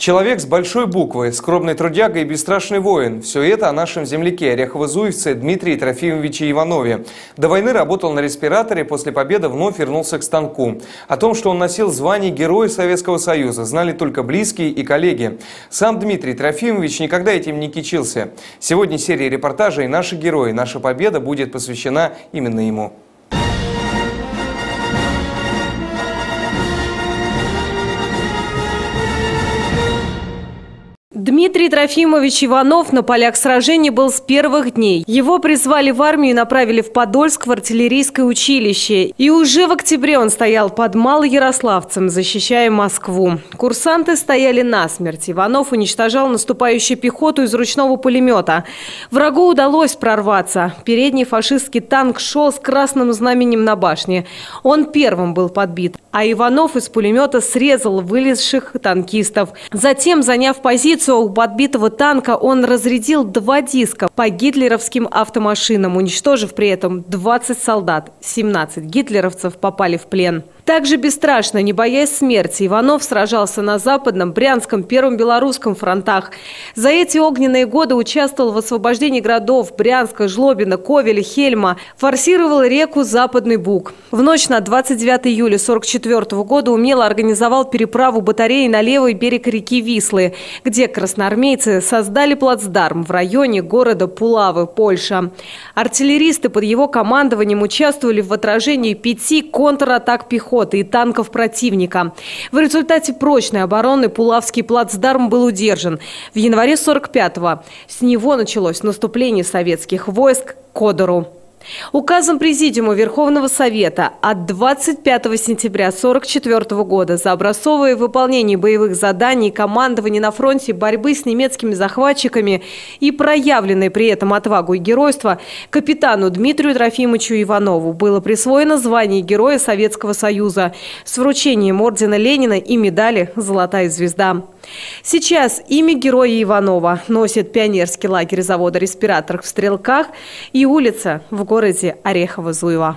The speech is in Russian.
Человек с большой буквы, скромный трудяга и бесстрашный воин – все это о нашем земляке, орехово-зуевце Дмитрии Трофимовиче Иванове. До войны работал на респираторе, после победы вновь вернулся к станку. О том, что он носил звание Героя Советского Союза, знали только близкие и коллеги. Сам Дмитрий Трофимович никогда этим не кичился. Сегодня серия репортажей «Наши герои. Наша победа» будет посвящена именно ему. Дмитрий Трофимович Иванов на полях сражений был с первых дней. Его призвали в армию и направили в Подольск в артиллерийское училище. И уже в октябре он стоял под Малоярославцем, защищая Москву. Курсанты стояли насмерть. Иванов уничтожал наступающую пехоту из ручного пулемета. Врагу удалось прорваться. Передний фашистский танк шел с красным знаменем на башне. Он первым был подбит, а Иванов из пулемета срезал вылезших танкистов. Затем, заняв позицию, у подбитого танка он разрядил два диска по гитлеровским автомашинам, уничтожив при этом 20 солдат. 17 гитлеровцев попали в плен. Также бесстрашно, не боясь смерти, Иванов сражался на Западном, Брянском, Первом Белорусском фронтах. За эти огненные годы участвовал в освобождении городов Брянска, Жлобина, Ковеля, Хельма, форсировал реку Западный Буг. В ночь на 29 июля 1944 года умело организовал переправу батареи на левый берег реки Вислы, где красноармейцы создали плацдарм в районе города Пулавы, Польша. Артиллеристы под его командованием участвовали в отражении пяти контратак пехоты пехоты и танков противника. В результате прочной обороны Пулавский плацдарм был удержан. В январе 45-го с него началось наступление советских войск к Одеру. Указом Президиума Верховного Совета от 25 сентября 1944 года за образцовое выполнение боевых заданий командование на фронте борьбы с немецкими захватчиками и проявленной при этом отвагу и геройство капитану Дмитрию Трофимовичу Иванову было присвоено звание Героя Советского Союза с вручением ордена Ленина и медали «Золотая звезда». Сейчас имя героя Иванова носит пионерский лагерь завода респираторов в Стрелках и улица в городе Орехово-Зуево.